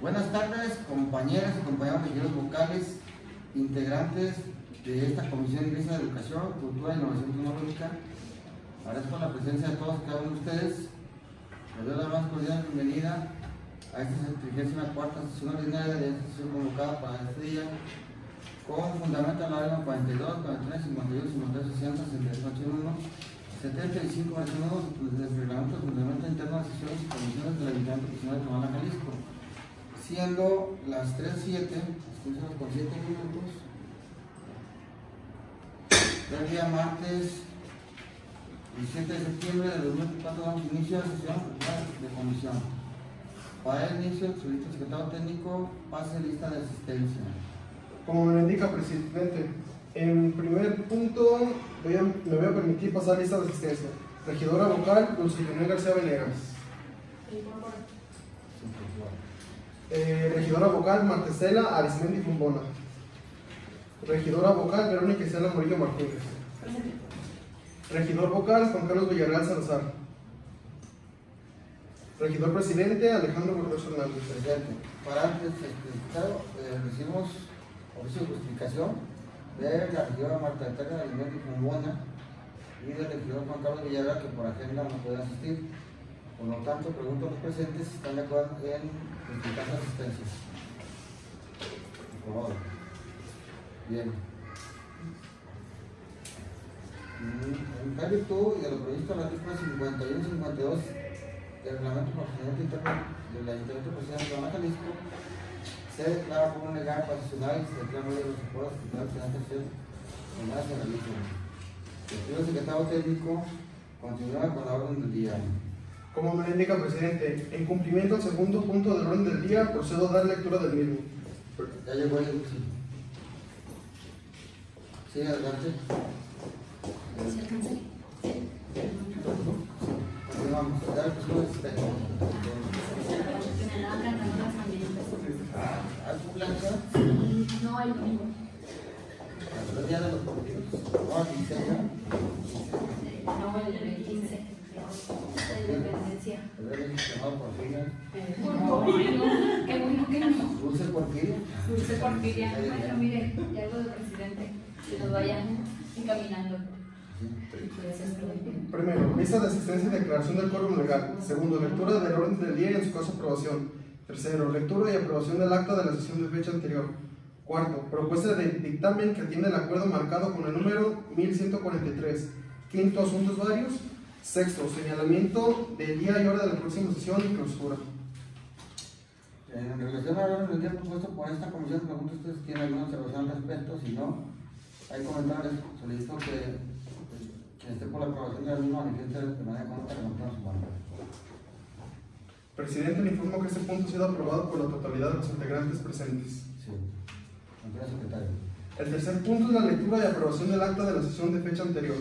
Buenas tardes, compañeras y compañeros regidores vocales, integrantes de esta Comisión de Iglesia de Educación, Cultura e Innovación Tecnológica. Agradezco la presencia de todos y cada uno de ustedes. Les doy la más cordial bienvenida a esta 34 sesión ordinaria de esta sesión convocada para este día con fundamento en la norma 42, 43, 51, 53, 60, 68, 1, 75, 21 del reglamento de fundamento interno de sesiones y comisiones del Ayuntamiento Nacional de Tomala, Jalisco siendo las 3.07, con 7 minutos, del día martes 17 de septiembre de 2024 damos inicio a la sesión de comisión. Para el inicio, el solito secretario técnico pase lista de asistencia. Como me lo indica, presidente, en primer punto voy a- me voy a permitir pasar lista de asistencia. Regidora vocal, Dulce Leonel García Venegas. Eh, regidora vocal, Martesela Arismendi Fumbona. Regidora vocal, Verónica Isela Morillo Martínez. Regidor vocal, Juan Carlos Villarreal Salazar. Regidor presidente, Alejandro Burgos Hernández. Presidente, para antes, este, eh, recibimos oficio de justificación de la regidora Marta Eterna Alimento Fumbona y del regidor Juan Carlos Villarreal, que por agenda no puede asistir. Por lo tanto, pregunto a los presentes si están de acuerdo en justificar la asistencia. Por favor. Bien. Mm, En tal virtud y de lo previsto en el artículo 51 y 52 del reglamento procedimiento interno del Ayuntamiento Presidente de Jalisco, se declara como legal constitucional y se declara de los acuerdos que se dan a hacer con más se realizan. El secretario técnico continúa con la orden del día. Como me lo indica, presidente, en cumplimiento al segundo punto del orden del día, procedo a dar lectura del mismo. Ya llegó el sí. Sí, adelante. ¿Se alcanza? Algunas mañanitas. ¿Algo blanca? No, domingo. Días de los partidos. No. No, el del 15. De independencia. El llamado Porfiria. Ay, no, qué bueno que no. Dulce Porfiria. Dulce Porfiria. Bueno, mire, ya algo de presidente. Que nos vayan encaminando. Primero, lista de asistencia y declaración del quórum legal. Segundo, lectura del orden del día y en su caso aprobación. Tercero, lectura y aprobación del acta de la sesión de fecha anterior. Cuarto, propuesta de dictamen que atiende el acuerdo marcado con el número 1143. Quinto, asuntos varios. Sexto, señalamiento del día y hora de la próxima sesión y clausura. En relación a la del día propuesto por esta comisión, pregunto si ustedes tienen alguna observación al respecto. Si no, hay comentarios. Solicito que quien esté por la aprobación de la misma manifieste de manera que levantemos su mano. Presidente, le informo que este punto ha sido aprobado por la totalidad de los integrantes presentes. Sí. Señor secretario. El tercer punto es la lectura y aprobación del acta de la sesión de fecha anterior.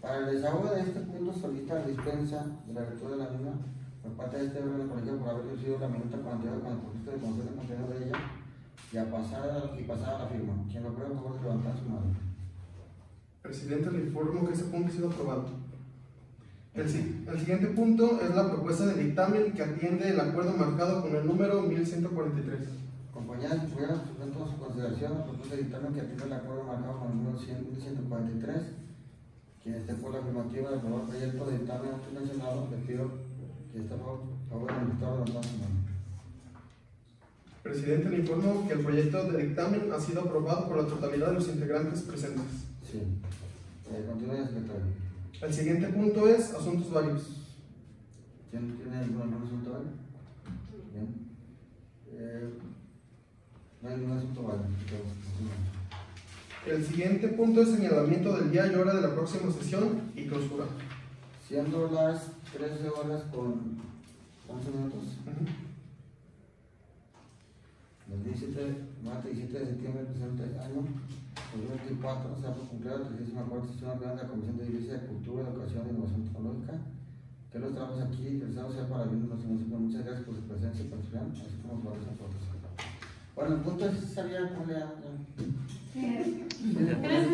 Para el desahogo de este punto solicita la dispensa de la lectura de la misma por parte de este órgano colegio por haber recibido la minuta con anterioridad con el propósito de conocer el contenido de ella y a pasar a, y pasar a la firma. Quien lo cree, por favor, de levantar su mano. Presidente, le informo que ese punto ha sido aprobado. El, el siguiente punto es la propuesta de dictamen que atiende el acuerdo marcado con el número 1143. Compañeras y compañeros, presento a su consideración la propuesta de dictamen que atiende el acuerdo marcado con el número 100 1143. Quien esté por la afirmativa del proyecto de dictamen antes mencionado, le pido que esté por favor de manifestar levantar su mano. Presidente, le informo que el proyecto de dictamen ha sido aprobado por la totalidad de los integrantes presentes. Sí. Eh, continúe, secretario. El siguiente punto es asuntos varios. ¿Tiene, tiene algún, asunto ahí? Bien. Eh, no hay ningún asunto continuamos. El siguiente punto es señalamiento del día y hora de la próxima sesión y clausura. Siendo las 13 horas con 11 minutos, el 17, martes 17 de septiembre del presente año, 2024 se ha cumplido la 34 sesión de la Comisión de Iglesia de Cultura, Educación e Innovación Tecnológica. Que los trabajos aquí, realizados sea para bien de nuestro municipio. Muchas gracias por su presencia y participación, así como por los aportes. Bueno, el punto es, ¿sabían cuál era? Gracias.